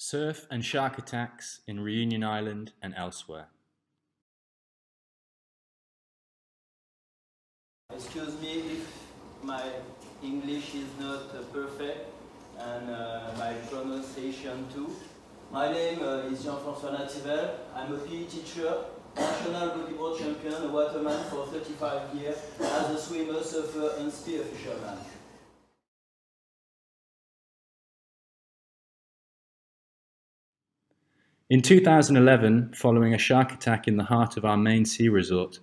Surf and shark attacks in Reunion Island and elsewhere. Excuse me if my English is not perfect and uh, my pronunciation too. My name uh, is Jean-François Nativel. I'm a PE teacher, national bodyboard champion, a waterman for 35 years, as a swimmer, surfer and spear fisherman. In 2011, following a shark attack in the heart of our main sea resort,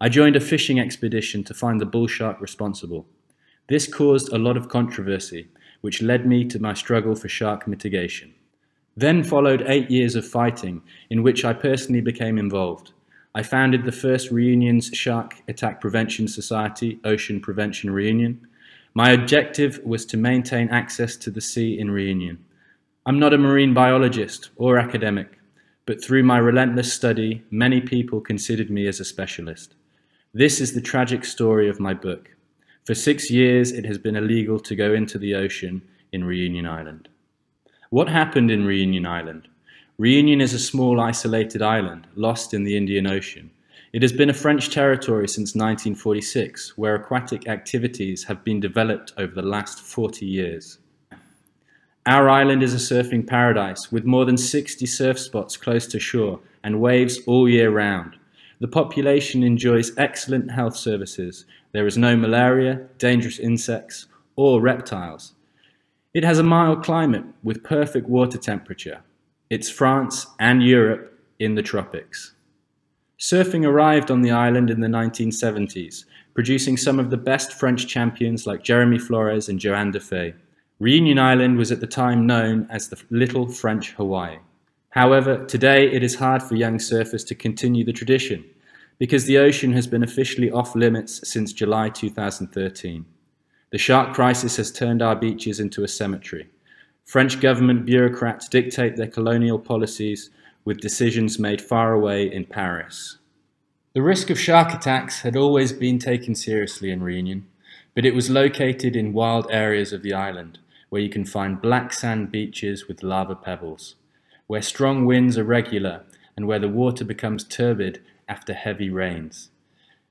I joined a fishing expedition to find the bull shark responsible. This caused a lot of controversy, which led me to my struggle for shark mitigation. Then followed eight years of fighting, in which I personally became involved. I founded the first Reunion's Shark Attack Prevention Society, Ocean Prevention Reunion. My objective was to maintain access to the sea in Reunion. I'm not a marine biologist or academic, but through my relentless study, many people considered me as a specialist. This is the tragic story of my book. For six years, it has been illegal to go into the ocean in Reunion Island. What happened in Reunion Island? Reunion is a small isolated island, lost in the Indian Ocean. It has been a French territory since 1946, where aquatic activities have been developed over the last 40 years. Our island is a surfing paradise with more than 60 surf spots close to shore and waves all year round. The population enjoys excellent health services. There is no malaria, dangerous insects, or reptiles. It has a mild climate with perfect water temperature. It's France and Europe in the tropics. Surfing arrived on the island in the 1970s, producing some of the best French champions like Jeremy Flores and Johanne Defay. Reunion Island was at the time known as the Little French Hawaii. However, today it is hard for young surfers to continue the tradition because the ocean has been officially off limits since July 2013. The shark crisis has turned our beaches into a cemetery. French government bureaucrats dictate their colonial policies with decisions made far away in Paris. The risk of shark attacks had always been taken seriously in Reunion, but it was located in wild areas of the island where you can find black sand beaches with lava pebbles, where strong winds are regular and where the water becomes turbid after heavy rains.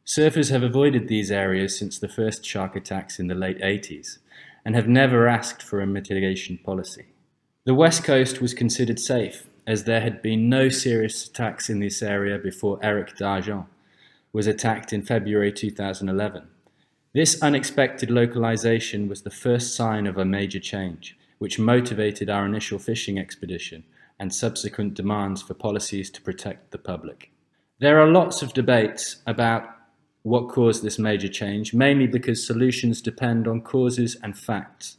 Surfers have avoided these areas since the first shark attacks in the late 80s and have never asked for a mitigation policy. The west coast was considered safe as there had been no serious attacks in this area before Eric Dargent was attacked in February 2011. This unexpected localization was the first sign of a major change, which motivated our initial fishing expedition and subsequent demands for policies to protect the public. There are lots of debates about what caused this major change, mainly because solutions depend on causes and facts.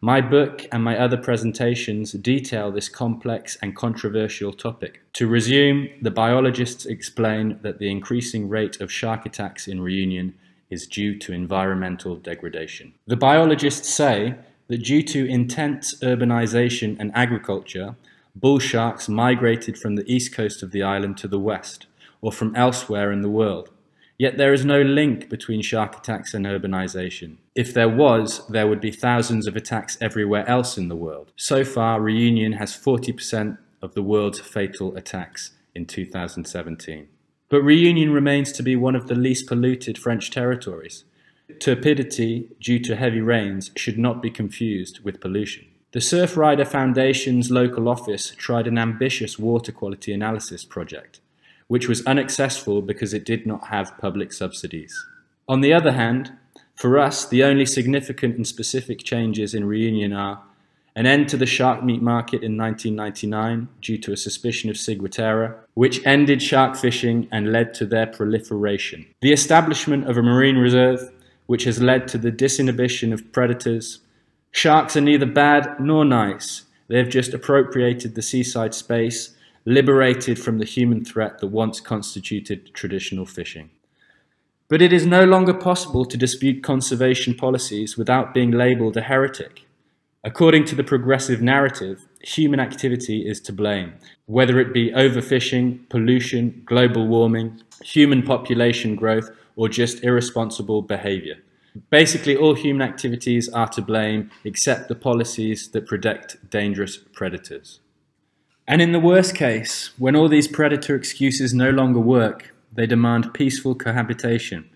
My book and my other presentations detail this complex and controversial topic. To resume, the biologists explain that the increasing rate of shark attacks in Reunion is due to environmental degradation. The biologists say that due to intense urbanization and agriculture, bull sharks migrated from the east coast of the island to the west, or from elsewhere in the world. Yet there is no link between shark attacks and urbanization. If there was, there would be thousands of attacks everywhere else in the world. So far, Reunion has 40% of the world's fatal attacks in 2017. But Reunion remains to be one of the least polluted French territories. Turbidity due to heavy rains should not be confused with pollution. The Surfrider Foundation's local office tried an ambitious water quality analysis project, which was unsuccessful because it did not have public subsidies. On the other hand, for us, the only significant and specific changes in Reunion are an end to the shark meat market in 1999 due to a suspicion of ciguatera, which ended shark fishing and led to their proliferation. The establishment of a marine reserve, which has led to the disinhibition of predators. Sharks are neither bad nor nice. They have just appropriated the seaside space, liberated from the human threat that once constituted traditional fishing. But it is no longer possible to dispute conservation policies without being labelled a heretic. According to the progressive narrative, human activity is to blame, whether it be overfishing, pollution, global warming, human population growth, or just irresponsible behavior. Basically, all human activities are to blame except the policies that protect dangerous predators. And in the worst case, when all these predator excuses no longer work, they demand peaceful cohabitation,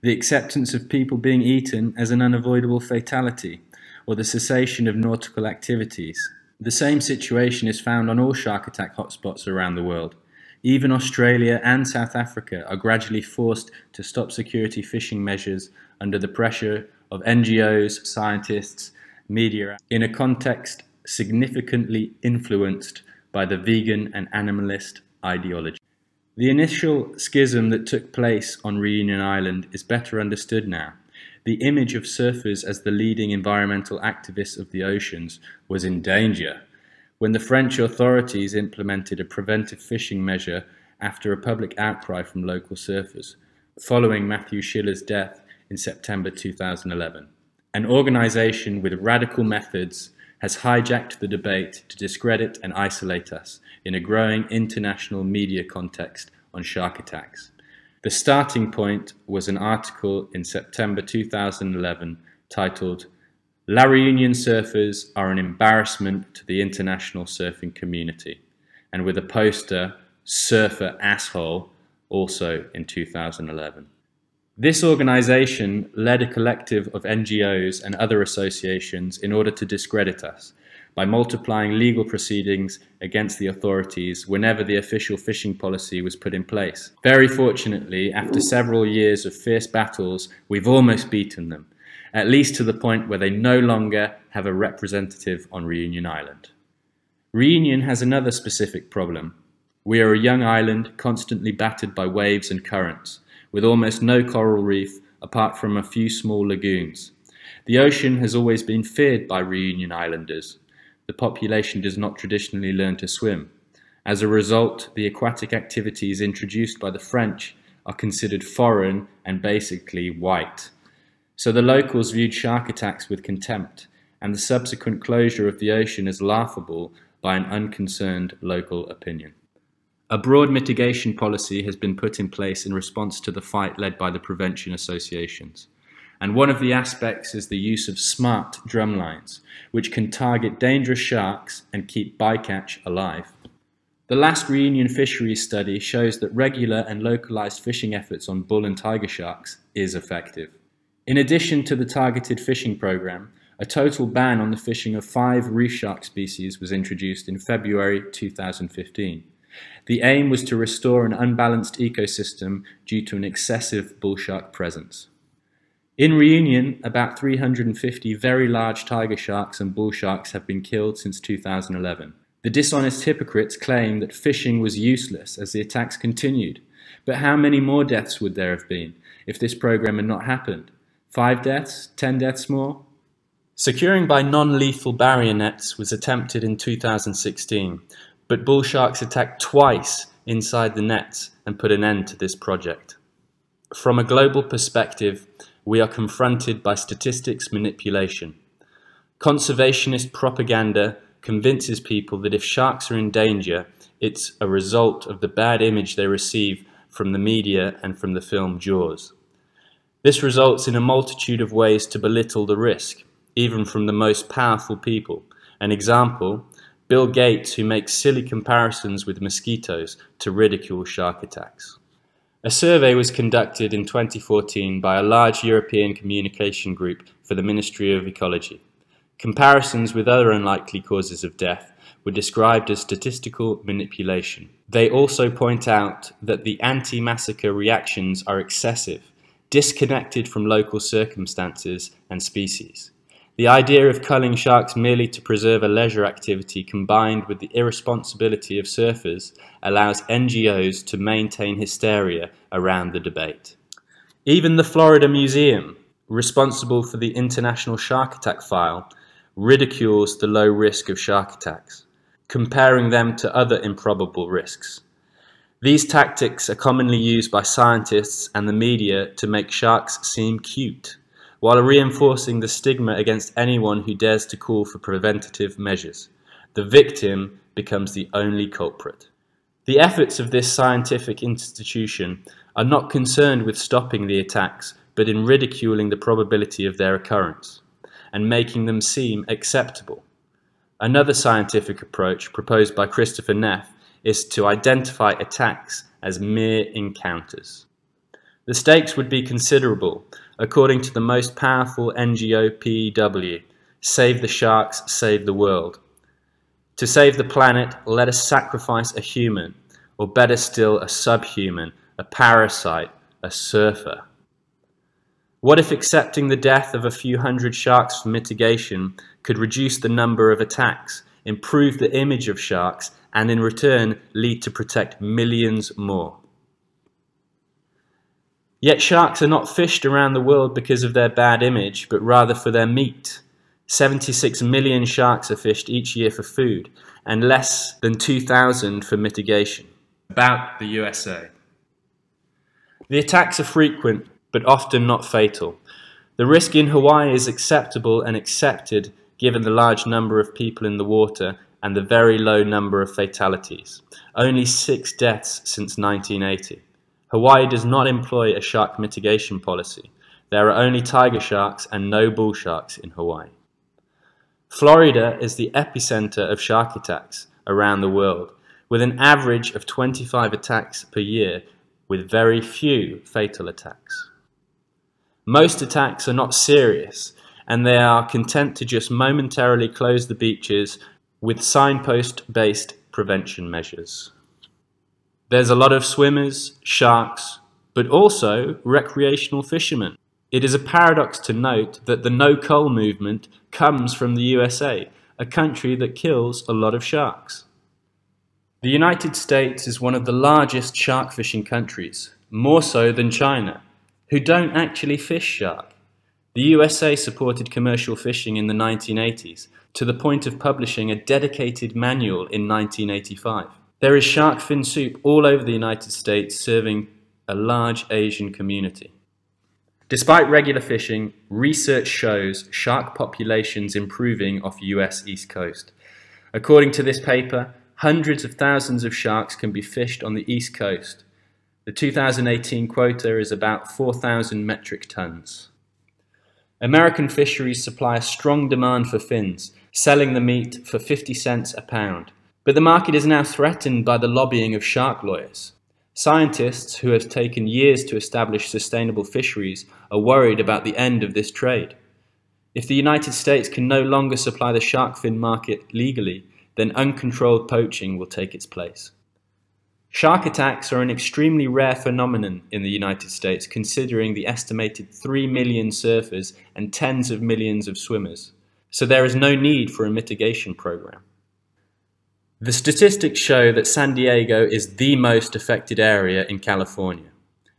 the acceptance of people being eaten as an unavoidable fatality, or the cessation of nautical activities. The same situation is found on all shark attack hotspots around the world. Even Australia and South Africa are gradually forced to stop security fishing measures under the pressure of NGOs, scientists, media, in a context significantly influenced by the vegan and animalist ideology. The initial schism that took place on Reunion Island is better understood now. The image of surfers as the leading environmental activists of the oceans was in danger when the French authorities implemented a preventive fishing measure after a public outcry from local surfers, following Matthew Schiller's death in September 2011. An organization with radical methods has hijacked the debate to discredit and isolate us in a growing international media context on shark attacks. The starting point was an article in September 2011 titled La Reunion surfers are an embarrassment to the international surfing community, and with a poster, Surfer Asshole, also in 2011. This organization led a collective of NGOs and other associations in order to discredit us by multiplying legal proceedings against the authorities whenever the official fishing policy was put in place. Very fortunately, after several years of fierce battles, we've almost beaten them, at least to the point where they no longer have a representative on Reunion Island. Reunion has another specific problem. We are a young island constantly battered by waves and currents with almost no coral reef apart from a few small lagoons. The ocean has always been feared by Reunion Islanders. The population does not traditionally learn to swim. As a result, the aquatic activities introduced by the French are considered foreign and basically white. So the locals viewed shark attacks with contempt, and the subsequent closure of the ocean as laughable by an unconcerned local opinion. A broad mitigation policy has been put in place in response to the fight led by the prevention associations. And one of the aspects is the use of smart drumlines, which can target dangerous sharks and keep bycatch alive. The last reunion fisheries study shows that regular and localized fishing efforts on bull and tiger sharks is effective. In addition to the targeted fishing program, a total ban on the fishing of five reef shark species was introduced in February 2015. The aim was to restore an unbalanced ecosystem due to an excessive bull shark presence. In Reunion, about 350 very large tiger sharks and bull sharks have been killed since 2011. The dishonest hypocrites claim that fishing was useless as the attacks continued. But how many more deaths would there have been if this program had not happened? Five deaths? Ten deaths more? Securing by non-lethal barrier nets was attempted in 2016, but bull sharks attacked twice inside the nets and put an end to this project. From a global perspective, we are confronted by statistics manipulation. Conservationist propaganda convinces people that if sharks are in danger, it's a result of the bad image they receive from the media and from the film Jaws. This results in a multitude of ways to belittle the risk, even from the most powerful people. An example Bill Gates, who makes silly comparisons with mosquitoes to ridicule shark attacks. A survey was conducted in 2014 by a large European communication group for the Ministry of Ecology. Comparisons with other unlikely causes of death were described as statistical manipulation. They also point out that the anti-massacre reactions are excessive, disconnected from local circumstances and species. The idea of culling sharks merely to preserve a leisure activity combined with the irresponsibility of surfers allows NGOs to maintain hysteria around the debate. Even the Florida Museum, responsible for the International Shark Attack file, ridicules the low risk of shark attacks, comparing them to other improbable risks. These tactics are commonly used by scientists and the media to make sharks seem cute while reinforcing the stigma against anyone who dares to call for preventative measures. The victim becomes the only culprit. The efforts of this scientific institution are not concerned with stopping the attacks, but in ridiculing the probability of their occurrence and making them seem acceptable. Another scientific approach proposed by Christopher Neff is to identify attacks as mere encounters. The stakes would be considerable, according to the most powerful NGO PEW, Save the Sharks, Save the World. To save the planet, let us sacrifice a human, or better still, a subhuman, a parasite, a surfer. What if accepting the death of a few hundred sharks for mitigation could reduce the number of attacks, improve the image of sharks, and in return lead to protect millions more? Yet sharks are not fished around the world because of their bad image, but rather for their meat. 76 million sharks are fished each year for food, and less than 2,000 for mitigation. About the USA. The attacks are frequent, but often not fatal. The risk in Hawaii is acceptable and accepted given the large number of people in the water and the very low number of fatalities. Only six deaths since 1980. Hawaii does not employ a shark mitigation policy. There are only tiger sharks and no bull sharks in Hawaii. Florida is the epicenter of shark attacks around the world, with an average of 25 attacks per year, with very few fatal attacks. Most attacks are not serious, and they are content to just momentarily close the beaches with signpost-based prevention measures. There's a lot of swimmers, sharks, but also recreational fishermen. It is a paradox to note that the no-cull movement comes from the USA, a country that kills a lot of sharks. The United States is one of the largest shark fishing countries, more so than China, who don't actually fish shark. The USA supported commercial fishing in the 1980s, to the point of publishing a dedicated manual in 1985. There is shark fin soup all over the United States serving a large Asian community. Despite regular fishing, research shows shark populations improving off US East Coast. According to this paper, hundreds of thousands of sharks can be fished on the East Coast, the 2018 quota is about 4,000 metric tons. American fisheries supply a strong demand for fins, selling the meat for 50 cents a pound. But the market is now threatened by the lobbying of shark lawyers. Scientists who have taken years to establish sustainable fisheries are worried about the end of this trade. If the United States can no longer supply the shark fin market legally, then uncontrolled poaching will take its place. Shark attacks are an extremely rare phenomenon in the United States considering the estimated 3 million surfers and tens of millions of swimmers, so there is no need for a mitigation program. The statistics show that San Diego is the most affected area in California.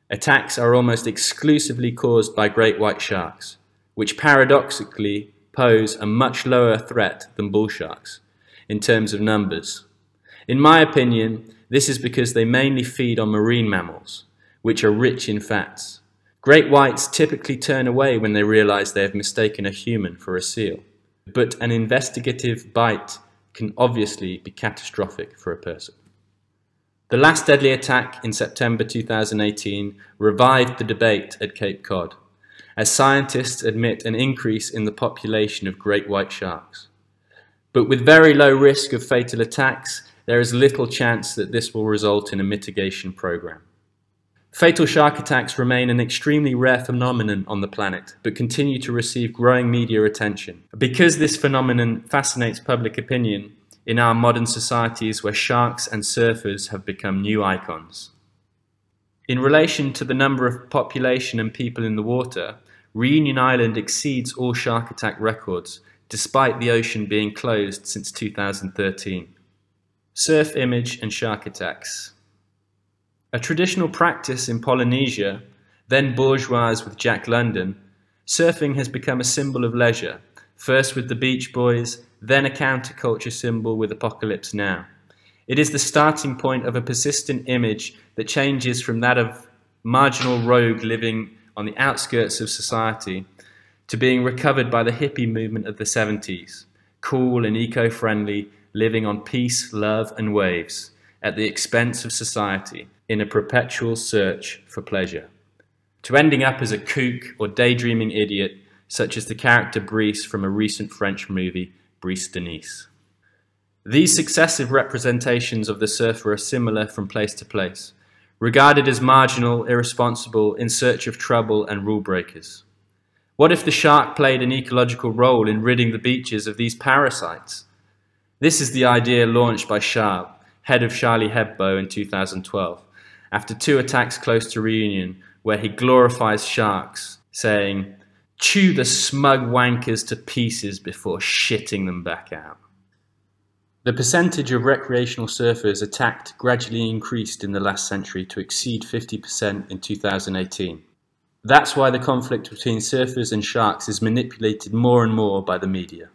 Attacks are almost exclusively caused by great white sharks, which paradoxically pose a much lower threat than bull sharks in terms of numbers. In my opinion, this is because they mainly feed on marine mammals, which are rich in fats. Great whites typically turn away when they realize they have mistaken a human for a seal. But an investigative bite can obviously be catastrophic for a person. The last deadly attack in September 2018 revived the debate at Cape Cod, as scientists admit an increase in the population of great white sharks. But with very low risk of fatal attacks, there is little chance that this will result in a mitigation program. Fatal shark attacks remain an extremely rare phenomenon on the planet, but continue to receive growing media attention. Because this phenomenon fascinates public opinion in our modern societies where sharks and surfers have become new icons. In relation to the number of population and people in the water, Reunion Island exceeds all shark attack records, despite the ocean being closed since 2013. Surf image and shark attacks. A traditional practice in Polynesia, then bourgeois with Jack London, surfing has become a symbol of leisure, first with the Beach Boys, then a counterculture symbol with Apocalypse Now. It is the starting point of a persistent image that changes from that of marginal rogue living on the outskirts of society to being recovered by the hippie movement of the 70s, cool and eco-friendly, living on peace, love, and waves at the expense of society in a perpetual search for pleasure, to ending up as a kook or daydreaming idiot, such as the character Brice from a recent French movie, Brice de Nice. These successive representations of the surfer are similar from place to place, regarded as marginal, irresponsible, in search of trouble and rule breakers. What if the shark played an ecological role in ridding the beaches of these parasites? This is the idea launched by Charb, head of Charlie Hebdo in 2012, after two attacks close to Reunion, where he glorifies sharks, saying, Chew the smug wankers to pieces before shitting them back out. The percentage of recreational surfers attacked gradually increased in the last century to exceed 50% in 2018. That's why the conflict between surfers and sharks is manipulated more and more by the media.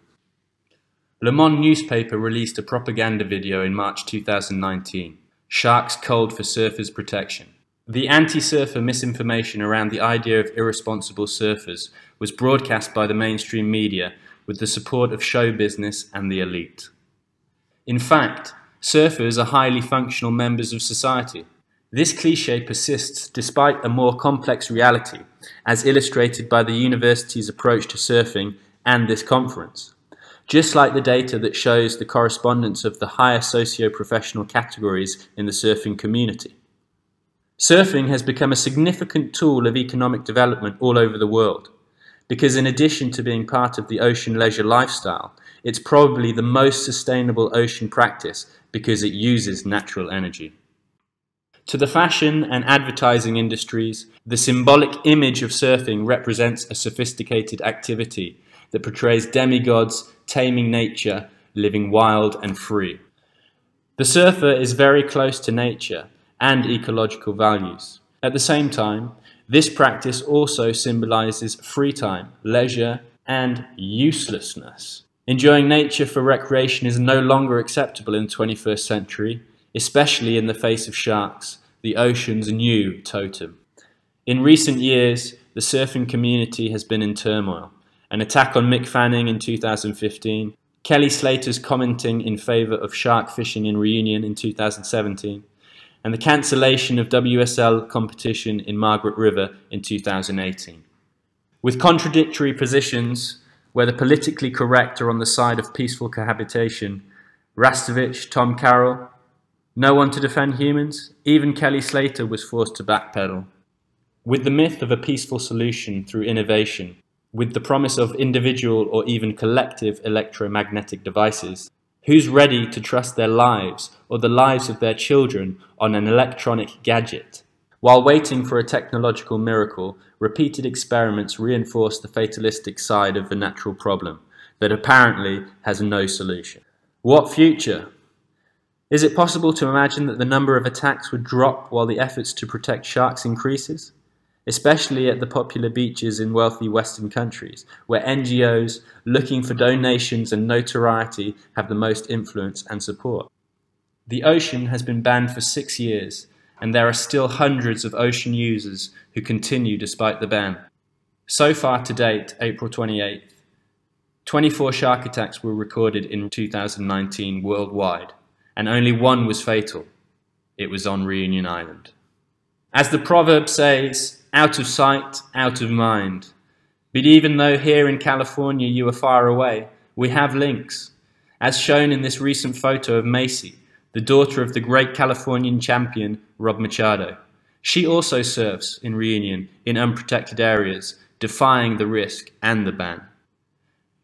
Le Monde newspaper released a propaganda video in March 2019, Sharks Cold for Surfers Protection. The anti-surfer misinformation around the idea of irresponsible surfers was broadcast by the mainstream media with the support of show business and the elite. In fact, surfers are highly functional members of society. This cliche persists despite a more complex reality, as illustrated by the university's approach to surfing and this conference. Just like the data that shows the correspondence of the higher socio-professional categories in the surfing community. Surfing has become a significant tool of economic development all over the world, because in addition to being part of the ocean leisure lifestyle, it's probably the most sustainable ocean practice because it uses natural energy. To the fashion and advertising industries, the symbolic image of surfing represents a sophisticated activity that portrays demigods taming nature, living wild and free. The surfer is very close to nature and ecological values. At the same time, this practice also symbolizes free time, leisure, and uselessness. Enjoying nature for recreation is no longer acceptable in the 21st century, especially in the face of sharks, the ocean's new totem. In recent years, the surfing community has been in turmoil. An attack on Mick Fanning in 2015, Kelly Slater's commenting in favour of shark fishing in Reunion in 2017, and the cancellation of WSL competition in Margaret River in 2018. With contradictory positions, whether politically correct or on the side of peaceful cohabitation, Rastovich, Tom Carroll, no one to defend humans, even Kelly Slater was forced to backpedal. With the myth of a peaceful solution through innovation, with the promise of individual or even collective electromagnetic devices, who's ready to trust their lives or the lives of their children on an electronic gadget? While waiting for a technological miracle, repeated experiments reinforce the fatalistic side of the natural problem that apparently has no solution. What future? Is it possible to imagine that the number of attacks would drop while the efforts to protect sharks increases? Especially at the popular beaches in wealthy Western countries, where NGOs looking for donations and notoriety have the most influence and support. The ocean has been banned for six years, and there are still hundreds of ocean users who continue despite the ban. So far to date, April 28th, 24 shark attacks were recorded in 2019 worldwide, and only one was fatal. It was on Reunion Island. As the proverb says, out of sight, out of mind. But even though here in California you are far away, we have links, as shown in this recent photo of Macy, the daughter of the great Californian champion Rob Machado. She also surfs in Reunion in unprotected areas, defying the risk and the ban.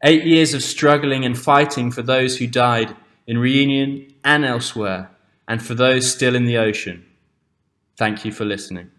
Eight years of struggling and fighting for those who died in Reunion and elsewhere, and for those still in the ocean. Thank you for listening.